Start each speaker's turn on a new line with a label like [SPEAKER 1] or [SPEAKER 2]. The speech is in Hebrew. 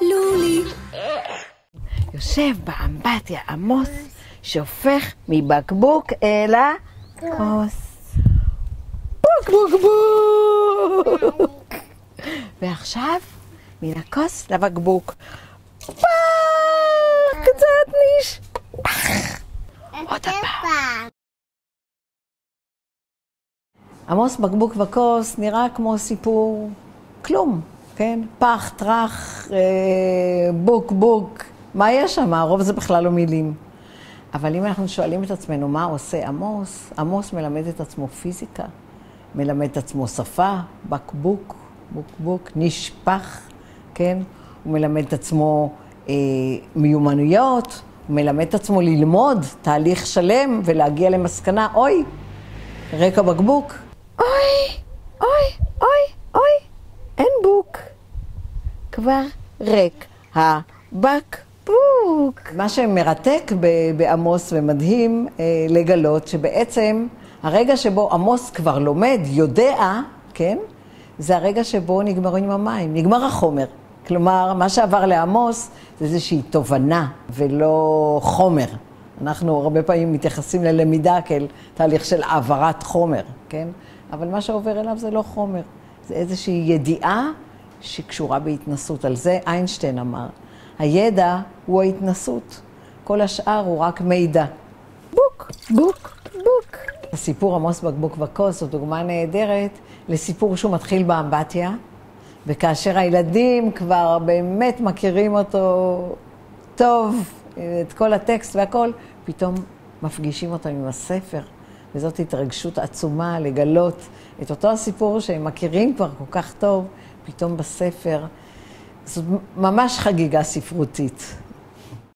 [SPEAKER 1] לולי.
[SPEAKER 2] יושב באמבטיה עמוס, שופך מבקבוק אל הכוס. בוק בוק בוק! ועכשיו, מן הכוס לבקבוק. פאק! קצת ניש. עוד הפעם. עמוס בקבוק וכוס נראה כמו סיפור כלום, כן? פח, טראח, אה, בוק, בוק. מה יש שם? הרוב זה בכלל לא מילים. אבל אם אנחנו שואלים את עצמנו מה עושה עמוס, עמוס מלמד את עצמו פיזיקה, מלמד את עצמו שפה, בקבוק, בוקבוק, נשפך, כן? הוא מלמד את עצמו אה, מיומנויות, הוא מלמד את עצמו ללמוד תהליך שלם ולהגיע למסקנה, אוי, רקע בקבוק. אוי, אוי, אוי, אוי. כבר ריק הבקבוק. מה שמרתק בעמוס ומדהים אה, לגלות שבעצם הרגע שבו עמוס כבר לומד, יודע, כן? זה הרגע שבו נגמרים המים, נגמר החומר. כלומר, מה שעבר לעמוס זה איזושהי תובנה ולא חומר. אנחנו הרבה פעמים מתייחסים ללמידה כאל תהליך של העברת חומר, כן? אבל מה שעובר אליו זה לא חומר, זה איזושהי ידיעה שקשורה בהתנסות. על זה איינשטיין אמר, הידע הוא ההתנסות, כל השאר הוא רק מידע. בוק, בוק, בוק. הסיפור עמוס בקבוק וכוס הוא דוגמה נהדרת לסיפור שהוא מתחיל באמבטיה, וכאשר הילדים כבר באמת מכירים אותו טוב, את כל הטקסט והכל, פתאום מפגישים אותם עם הספר, וזאת התרגשות עצומה לגלות את אותו הסיפור שהם מכירים כבר כל כך טוב, פתאום בספר. זאת ממש חגיגה ספרותית.